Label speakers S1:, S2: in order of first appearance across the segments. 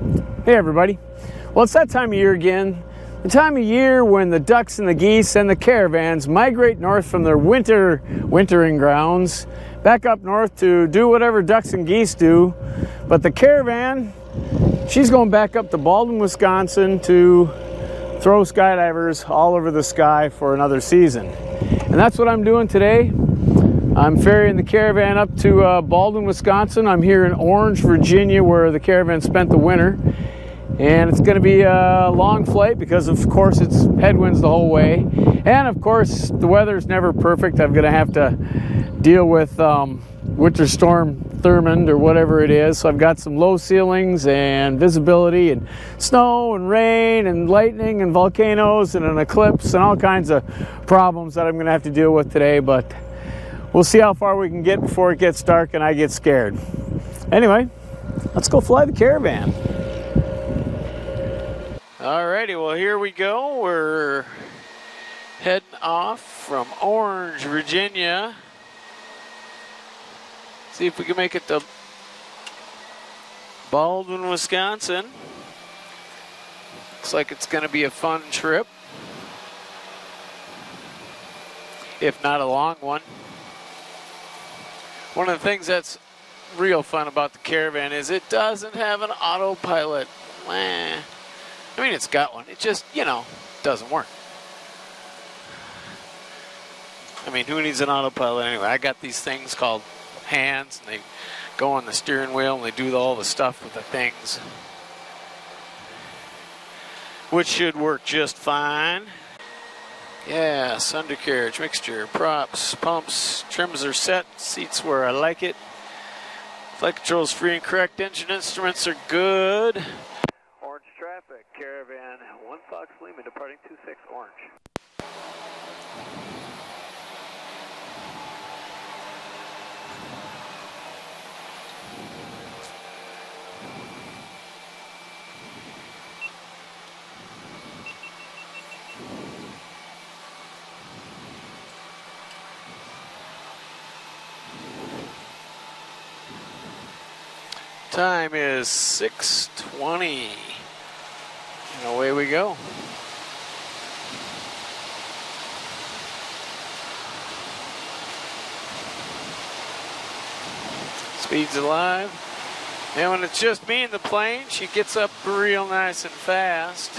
S1: Hey everybody. Well, it's that time of year again. The time of year when the ducks and the geese and the caravans migrate north from their winter wintering grounds back up north to do whatever ducks and geese do. But the caravan, she's going back up to Baldwin, Wisconsin to throw skydivers all over the sky for another season. And that's what I'm doing today. I'm ferrying the caravan up to uh, Baldwin, Wisconsin. I'm here in Orange, Virginia, where the caravan spent the winter. And it's going to be a long flight because of course it's headwinds the whole way. And of course the weather is never perfect. I'm going to have to deal with um, winter storm thurmond or whatever it is. So i've got some low ceilings and visibility and snow and rain and lightning and volcanoes and an eclipse and all kinds of problems that i'm going to have to deal with today. But we'll see how far we can get before it gets dark and i get scared anyway let's go fly the caravan Alrighty, well here we go. We're heading off from Orange, Virginia. See if we can make it to Baldwin, Wisconsin. Looks like it's going to be a fun trip. If not a long one. One of the things that's real fun about the Caravan is it doesn't have an autopilot. I mean, it's got one. It just, you know, doesn't work. I mean, who needs an autopilot anyway? I got these things called hands, and they go on the steering wheel, and they do all the stuff with the things, which should work just fine. Yes, undercarriage, mixture, props, pumps, trims are set, seats where I like it. Flight controls free and correct, engine instruments are good. Orange traffic, Caravan 1 Fox Lima departing 26 Orange. Time is 620. And away we go. Speed's alive. And when it's just me in the plane, she gets up real nice and fast.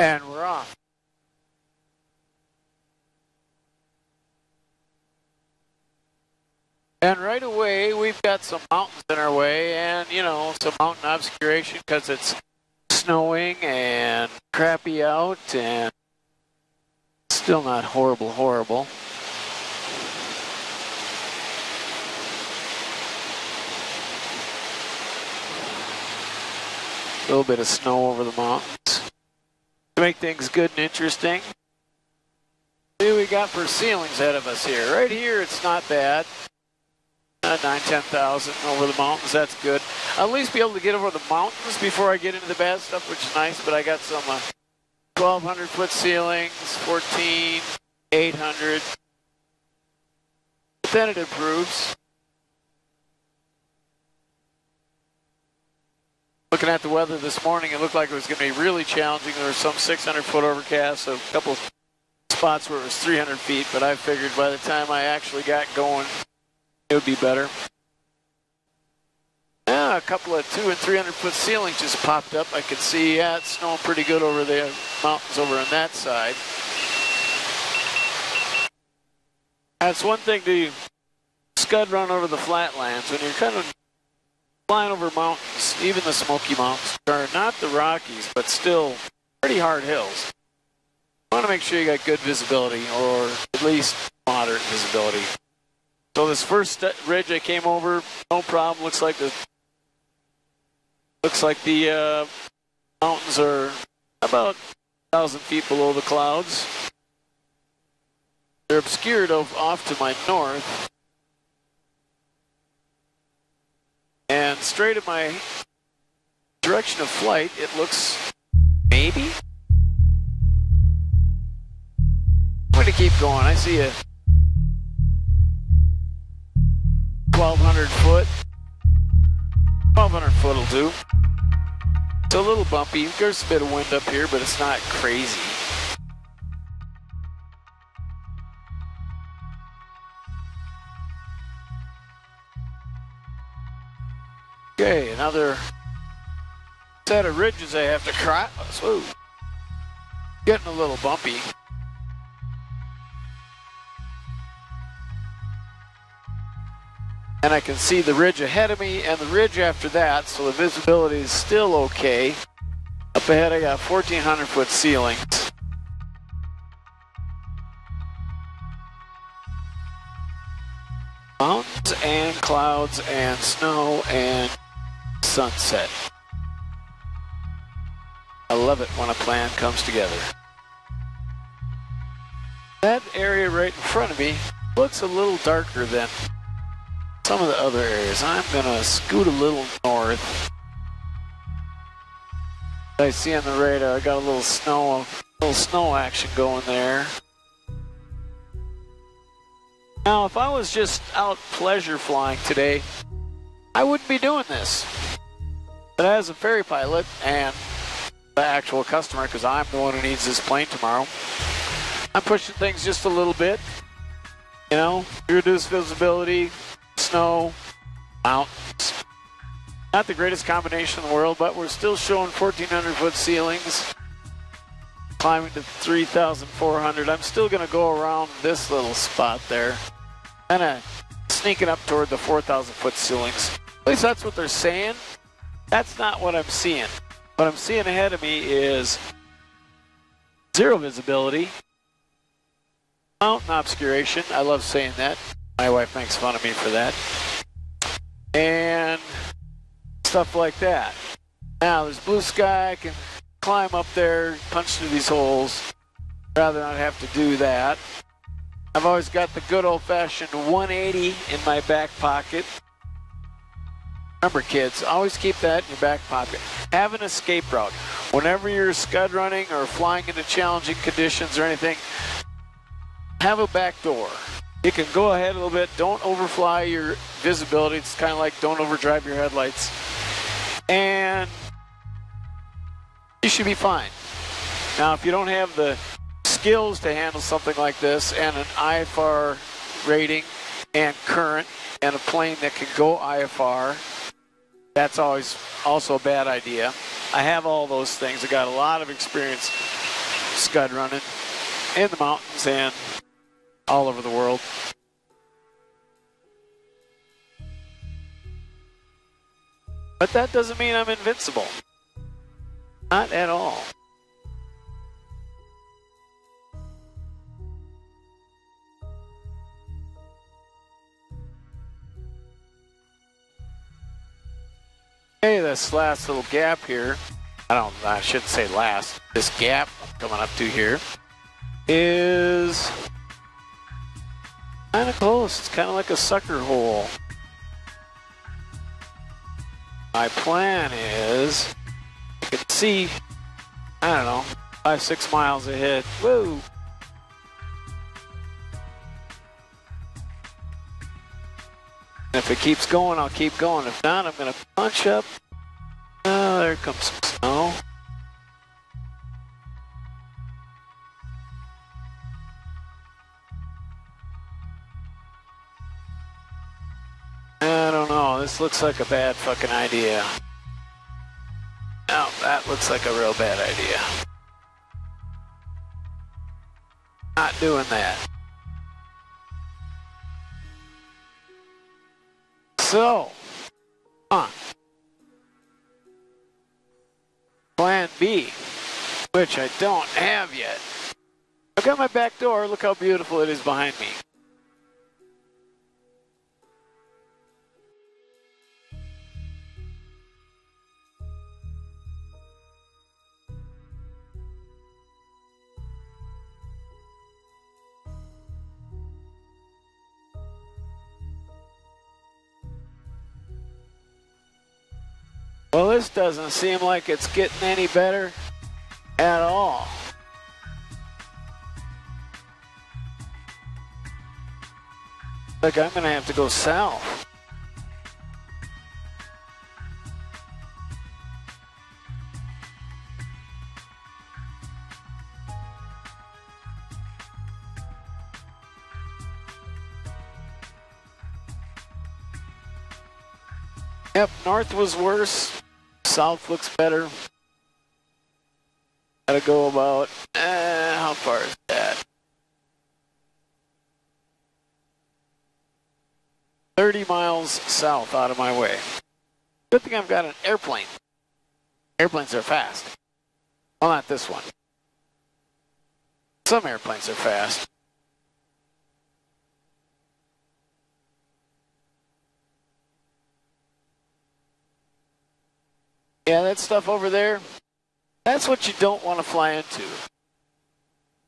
S1: And we're off. And right away, we've got some mountains in our way, and you know, some mountain obscuration because it's snowing and crappy out, and still not horrible, horrible. A little bit of snow over the mountains to make things good and interesting. See we got for ceilings ahead of us here. Right here, it's not bad. Uh, 9, 10,000 over the mountains, that's good. I'll at least be able to get over the mountains before I get into the bad stuff, which is nice, but I got some uh, 1,200 foot ceilings, 14, 800. Then it improves. Looking at the weather this morning, it looked like it was going to be really challenging. There was some 600 foot overcast, so a couple spots where it was 300 feet, but I figured by the time I actually got going, it would be better. Yeah, a couple of two and 300 foot ceilings just popped up. I could see, yeah, it's snowing pretty good over the mountains over on that side. That's one thing to scud run over the flatlands when you're kind of flying over mountains, even the Smoky Mountains, are not the Rockies, but still pretty hard hills. You want to make sure you got good visibility, or at least moderate visibility. So this first ridge I came over, no problem. Looks like the looks like the uh, mountains are about thousand feet below the clouds. They're obscured off to my north. And straight at my direction of flight, it looks maybe. I'm going to keep going. I see a 1,200 foot. 1,200 foot will do. It's a little bumpy. There's a bit of wind up here, but it's not crazy. Okay, another set of ridges I have to cross. Whoa. Getting a little bumpy. And I can see the ridge ahead of me and the ridge after that, so the visibility is still okay. Up ahead I got 1,400 foot ceilings. Mountains and clouds and snow and sunset. I love it when a plan comes together. That area right in front of me looks a little darker than some of the other areas. I'm gonna scoot a little north. I see on the radar, I got a little snow, a little snow action going there. Now, if I was just out pleasure flying today, I wouldn't be doing this. But as a ferry pilot and the actual customer, because I'm the one who needs this plane tomorrow, I'm pushing things just a little bit. You know, reduce visibility, snow, mountains. Not the greatest combination in the world, but we're still showing 1,400 foot ceilings, climbing to 3,400. I'm still going to go around this little spot there, kind of sneaking up toward the 4,000 foot ceilings. At least that's what they're saying. That's not what I'm seeing. What I'm seeing ahead of me is zero visibility, mountain obscuration. I love saying that. My wife makes fun of me for that. And stuff like that. Now there's blue sky. I can climb up there, punch through these holes. Rather not have to do that. I've always got the good old-fashioned 180 in my back pocket. Remember, kids, always keep that in your back pocket. Have an escape route. Whenever you're scud running or flying into challenging conditions or anything, have a back door. You can go ahead a little bit. Don't overfly your visibility. It's kind of like don't overdrive your headlights. And you should be fine. Now, if you don't have the skills to handle something like this and an IFR rating and current and a plane that can go IFR, that's always also a bad idea. I have all those things. I got a lot of experience scud running in the mountains and all over the world. But that doesn't mean I'm invincible. Not at all. Okay, this last little gap here, I don't, I shouldn't say last, this gap I'm coming up to here is kind of close. It's kind of like a sucker hole. My plan is, you can see, I don't know, five, six miles ahead. Woo! if it keeps going, I'll keep going. If not, I'm going to punch up. Oh, there comes Looks like a bad fucking idea. No, that looks like a real bad idea. Not doing that. So, on. Plan B, which I don't have yet. Look got my back door. Look how beautiful it is behind me. Well, this doesn't seem like it's getting any better at all. Like I'm going to have to go south. Yep, north was worse. South looks better. Gotta go about, uh, how far is that? 30 miles south out of my way. Good thing I've got an airplane. Airplanes are fast. Well, not this one. Some airplanes are fast. Yeah, that stuff over there, that's what you don't want to fly into.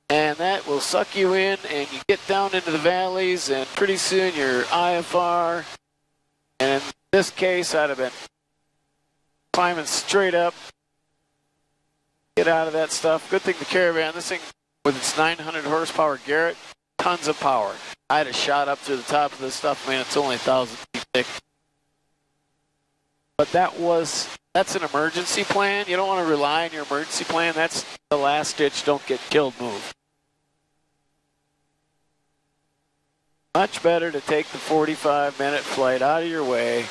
S1: And that will suck you in, and you get down into the valleys, and pretty soon you're IFR. And in this case, I'd have been climbing straight up. Get out of that stuff. Good thing the Caravan, this thing with its 900 horsepower Garrett, tons of power. I had a shot up to the top of this stuff, man. It's only 1,000 feet thick. But that was that's an emergency plan. You don't want to rely on your emergency plan. That's the last ditch, don't get killed move. Much better to take the 45 minute flight out of your way.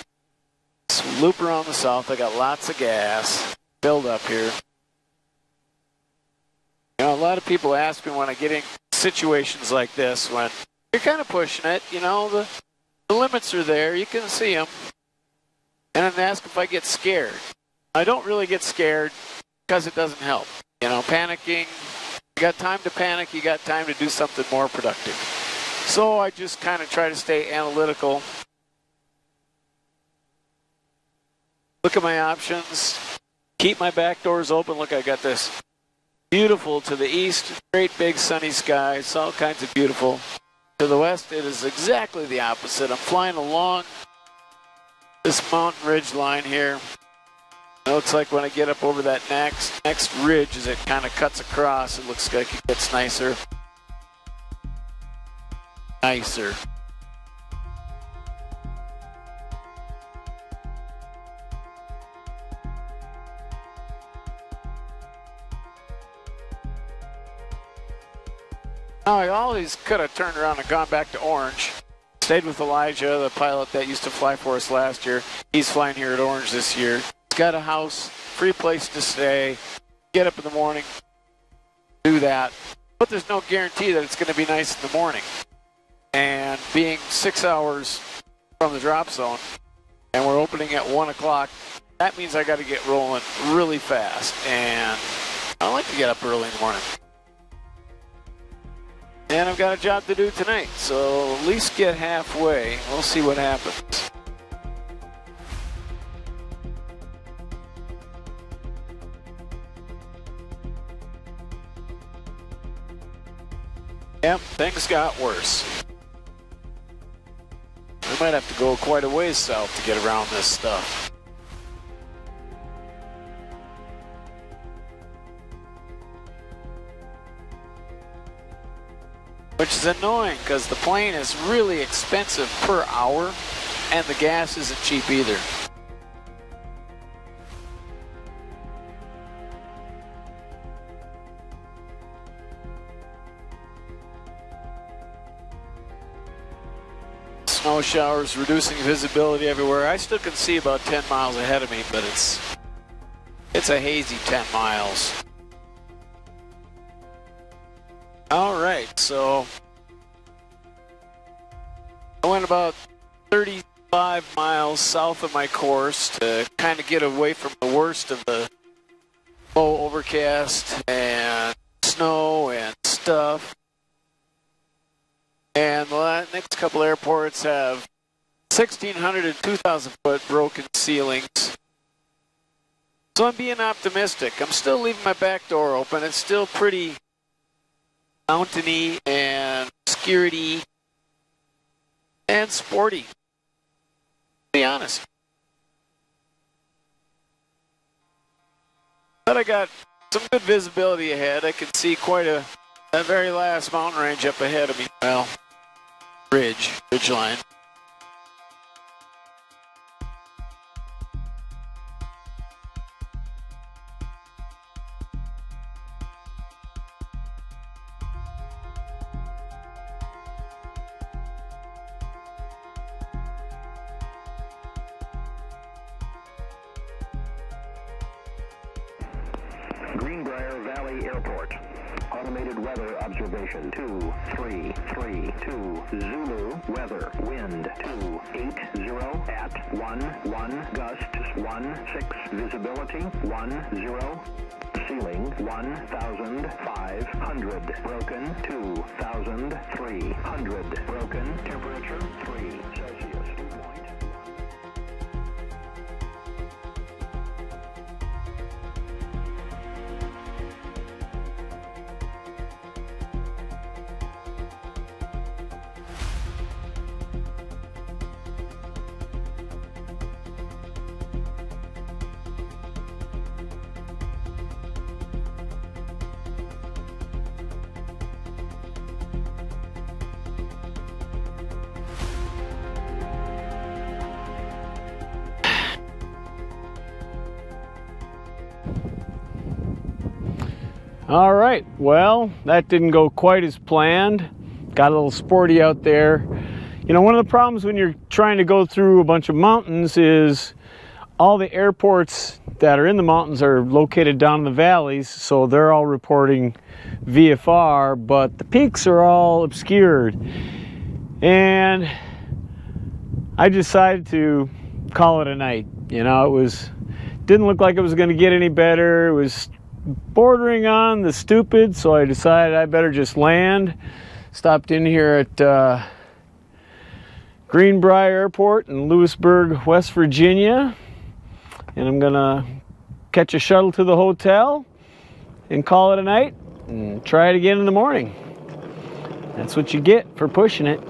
S1: Loop around the south. I got lots of gas. Build up here. You know, a lot of people ask me when I get in situations like this when you're kind of pushing it, you know, the, the limits are there. You can see them and then ask if I get scared. I don't really get scared because it doesn't help. You know, panicking, you got time to panic, you got time to do something more productive. So I just kind of try to stay analytical. Look at my options. Keep my back doors open. Look, I got this beautiful to the east, great big sunny skies, all kinds of beautiful. To the west, it is exactly the opposite. I'm flying along this mountain ridge line here. It looks like when I get up over that next next ridge as it kind of cuts across, it looks like it gets nicer. Nicer. Now I always could have turned around and gone back to Orange. Stayed with Elijah, the pilot that used to fly for us last year. He's flying here at Orange this year. He's got a house, free place to stay. Get up in the morning, do that. But there's no guarantee that it's going to be nice in the morning. And being six hours from the drop zone, and we're opening at one o'clock, that means I got to get rolling really fast. And I like to get up early in the morning. And I've got a job to do tonight, so at least get halfway. We'll see what happens. Yep, things got worse. We might have to go quite a ways south to get around this stuff. Which is annoying because the plane is really expensive per hour and the gas isn't cheap either. Snow showers reducing visibility everywhere. I still can see about 10 miles ahead of me, but it's it's a hazy 10 miles. All right, so I went about 35 miles south of my course to kind of get away from the worst of the low overcast and snow and stuff. And the next couple airports have 1,600 and 2,000 foot broken ceilings. So I'm being optimistic. I'm still leaving my back door open. It's still pretty mountainy and security and sporty. To be honest. But I got some good visibility ahead. I can see quite a that very last mountain range up ahead of me. Well, ridge, ridge line.
S2: Greenbrier Valley Airport. Automated weather observation 2332. Zulu weather wind 280 at 11 gust 16 visibility 10 ceiling 1500 broken 2300 broken temperature 3
S1: All right, well, that didn't go quite as planned. Got a little sporty out there. You know, one of the problems when you're trying to go through a bunch of mountains is all the airports that are in the mountains are located down in the valleys, so they're all reporting VFR, but the peaks are all obscured. And I decided to call it a night. You know, it was didn't look like it was going to get any better. It was bordering on the stupid, so I decided I better just land. Stopped in here at uh, Greenbrier Airport in Lewisburg, West Virginia, and I'm gonna catch a shuttle to the hotel and call it a night and try it again in the morning. That's what you get for pushing it.